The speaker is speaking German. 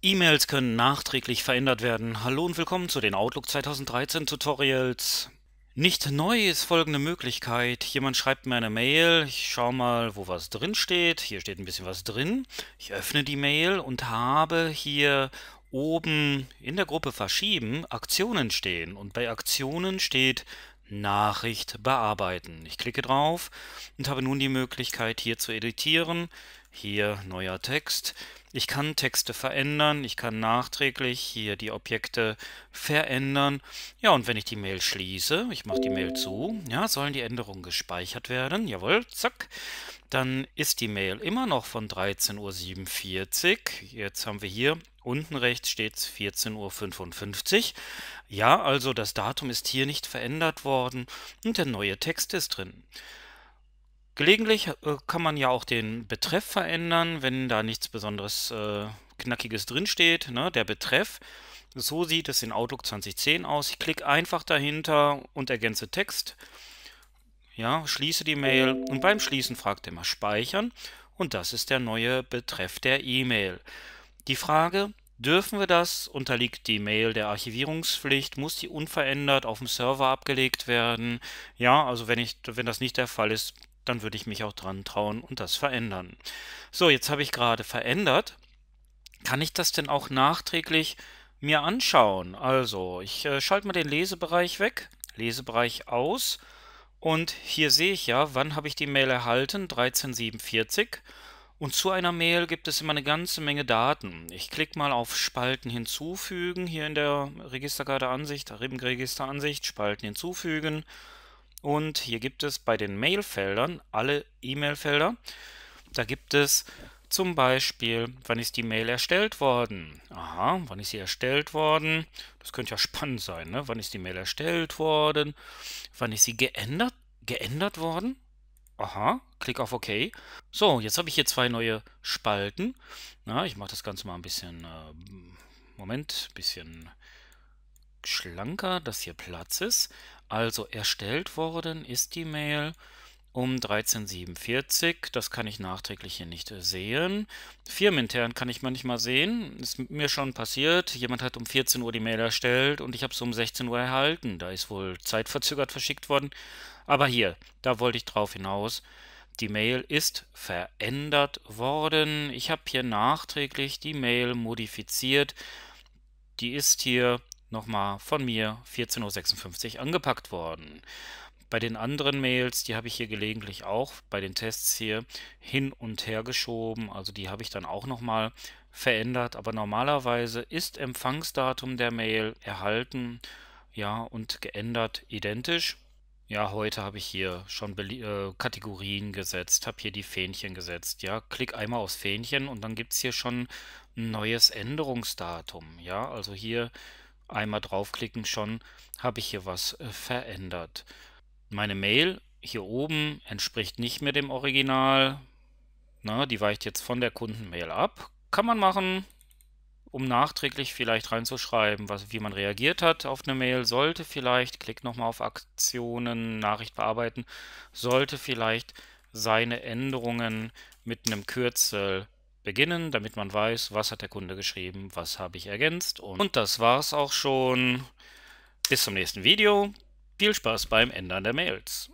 E-Mails können nachträglich verändert werden. Hallo und willkommen zu den Outlook 2013 Tutorials. Nicht neu ist folgende Möglichkeit. Jemand schreibt mir eine Mail, ich schaue mal, wo was drin steht. Hier steht ein bisschen was drin. Ich öffne die Mail und habe hier oben in der Gruppe Verschieben Aktionen stehen. Und bei Aktionen steht Nachricht bearbeiten. Ich klicke drauf und habe nun die Möglichkeit hier zu editieren. Hier neuer Text. Ich kann Texte verändern, ich kann nachträglich hier die Objekte verändern. Ja, und wenn ich die Mail schließe, ich mache die Mail zu, ja, sollen die Änderungen gespeichert werden. Jawohl, zack. Dann ist die Mail immer noch von 13.47 Uhr. Jetzt haben wir hier unten rechts steht 14.55 Uhr. Ja, also das Datum ist hier nicht verändert worden und der neue Text ist drin. Gelegentlich äh, kann man ja auch den Betreff verändern, wenn da nichts besonderes äh, Knackiges drinsteht. Ne? Der Betreff, so sieht es in Outlook 2010 aus. Ich klicke einfach dahinter und ergänze Text. Ja, schließe die Mail und beim Schließen fragt er mal Speichern und das ist der neue Betreff der E-Mail. Die Frage, dürfen wir das, unterliegt die Mail der Archivierungspflicht, muss die unverändert auf dem Server abgelegt werden? Ja, also wenn, ich, wenn das nicht der Fall ist, dann würde ich mich auch dran trauen und das verändern. So, jetzt habe ich gerade verändert. Kann ich das denn auch nachträglich mir anschauen? Also, ich äh, schalte mal den Lesebereich weg, Lesebereich aus und hier sehe ich ja, wann habe ich die Mail erhalten? 1347. Und zu einer Mail gibt es immer eine ganze Menge Daten. Ich klicke mal auf Spalten hinzufügen, hier in der Registerkarte Ansicht, Register Ansicht, Spalten hinzufügen. Und hier gibt es bei den Mailfeldern alle E-Mail-Felder. Da gibt es zum Beispiel, wann ist die Mail erstellt worden? Aha, wann ist sie erstellt worden? Das könnte ja spannend sein, ne? Wann ist die Mail erstellt worden? Wann ist sie geändert, geändert worden? Aha, klick auf OK. So, jetzt habe ich hier zwei neue Spalten. Na, ich mache das Ganze mal ein bisschen, äh, Moment, bisschen schlanker, dass hier Platz ist. Also erstellt worden ist die Mail um 1347. Das kann ich nachträglich hier nicht sehen. Firmenintern kann ich manchmal sehen. Ist mir schon passiert. Jemand hat um 14 Uhr die Mail erstellt und ich habe es um 16 Uhr erhalten. Da ist wohl zeitverzögert verschickt worden. Aber hier, da wollte ich drauf hinaus. Die Mail ist verändert worden. Ich habe hier nachträglich die Mail modifiziert. Die ist hier nochmal von mir 14.56 Uhr angepackt worden. Bei den anderen Mails, die habe ich hier gelegentlich auch bei den Tests hier hin und her geschoben. Also die habe ich dann auch nochmal verändert. Aber normalerweise ist Empfangsdatum der Mail erhalten ja, und geändert identisch. Ja, heute habe ich hier schon äh, Kategorien gesetzt, habe hier die Fähnchen gesetzt. Ja, klick einmal aufs Fähnchen und dann gibt es hier schon ein neues Änderungsdatum. Ja, also hier einmal draufklicken schon, habe ich hier was äh, verändert. Meine Mail hier oben entspricht nicht mehr dem Original. Na, die weicht jetzt von der Kundenmail ab. Kann man machen, um nachträglich vielleicht reinzuschreiben, was, wie man reagiert hat auf eine Mail. Sollte vielleicht, klick nochmal auf Aktionen, Nachricht bearbeiten, sollte vielleicht seine Änderungen mit einem Kürzel beginnen, damit man weiß, was hat der Kunde geschrieben, was habe ich ergänzt. Und, und das war's auch schon. Bis zum nächsten Video. Viel Spaß beim Ändern der Mails.